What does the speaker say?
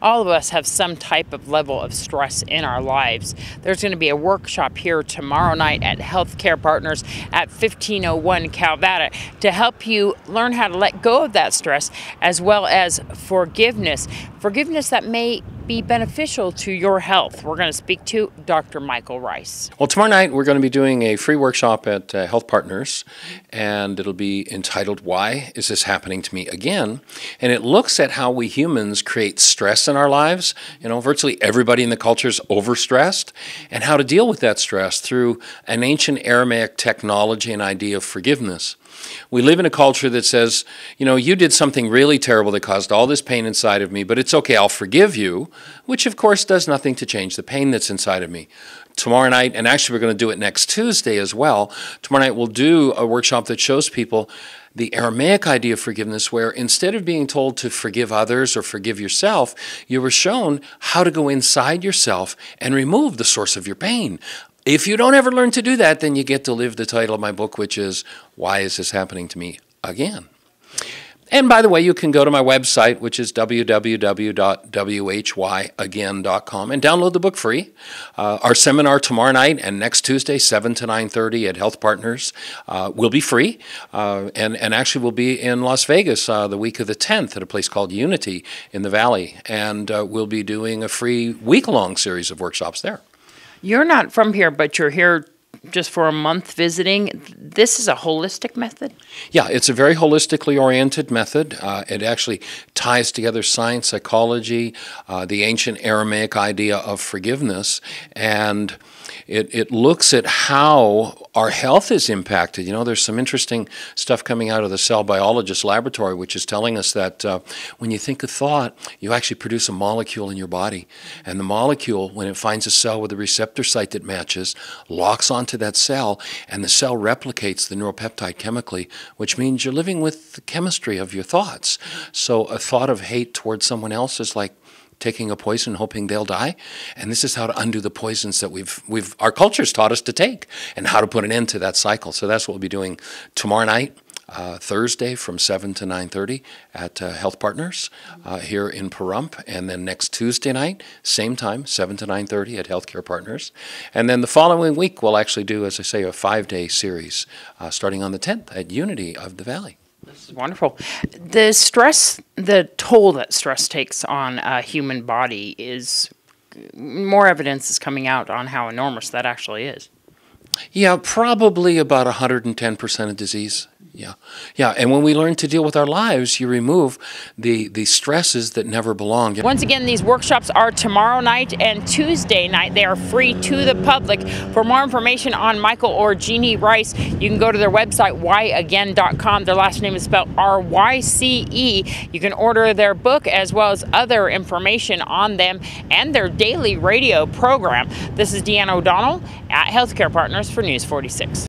all of us have some type of level of stress in our lives. There's going to be a workshop here tomorrow night at Healthcare Partners at 1501 Calvada to help you learn how to let go of that stress as well as forgiveness. Forgiveness that may be beneficial to your health. We're going to speak to Dr. Michael Ryce. Well, tomorrow night we're going to be doing a free workshop at uh, Health Partners, and it'll be entitled Why Is This Happening to Me Again? And it looks at how we humans create stress in our lives. You know, virtually everybody in the culture is overstressed, and how to deal with that stress through an ancient Aramaic technology and idea of forgiveness. We live in a culture that says, you know, you did something really terrible that caused all this pain inside of me, but it's okay, I'll forgive you, which of course does nothing to change the pain that's inside of me. Tomorrow night, and actually we're going to do it next Tuesday as well. Tomorrow night we'll do a workshop that shows people the Aramaic idea of forgiveness, where instead of being told to forgive others or forgive yourself, you were shown how to go inside yourself and remove the source of your pain. If you don't ever learn to do that, then you get to live the title of my book, which is Why Is This Happening to Me Again? And by the way, you can go to my website, which is www.whyagain.com, and download the book free. Uh, our seminar tomorrow night and next Tuesday, 7 to 9.30 at Health Partners uh, will be free, uh, and, and actually will be in Las Vegas uh, the week of the 10th at a place called Unity in the Valley. And uh, we'll be doing a free week-long series of workshops there. You're not from here, but you're here just for a month visiting. This is a holistic method? Yeah, it's a very holistically oriented method. Uh, it actually ties together science, psychology, uh, the ancient Aramaic idea of forgiveness, and it, it looks at how our health is impacted. You know, there's some interesting stuff coming out of the cell biologist laboratory, which is telling us that uh, when you think a thought, you actually produce a molecule in your body. And the molecule, when it finds a cell with a receptor site that matches, locks onto that cell, and the cell replicates the neuropeptide chemically, which means you're living with the chemistry of your thoughts. So a thought of hate towards someone else is like taking a poison hoping they'll die and this is how to undo the poisons that we've we've our culture's taught us to take and how to put an end to that cycle so that's what we'll be doing tomorrow night uh, Thursday from 7 to 9.30 at uh, Health Partners uh, here in Pahrump. And then next Tuesday night, same time, 7 to 9.30 at Healthcare Partners. And then the following week, we'll actually do, as I say, a five-day series uh, starting on the 10th at Unity of the Valley. This is wonderful. The stress, the toll that stress takes on a human body is more evidence is coming out on how enormous that actually is. Yeah, probably about 110% of disease yeah, yeah, and when we learn to deal with our lives, you remove the the stresses that never belong. Once again, these workshops are tomorrow night and Tuesday night. They are free to the public. For more information on Michael or Jeannie Ryce you can go to their website whyagain.com. Their last name is spelled R Y C E. You can order their book as well as other information on them and their daily radio program. This is Deanna O'Donnell at Healthcare Partners for News 46.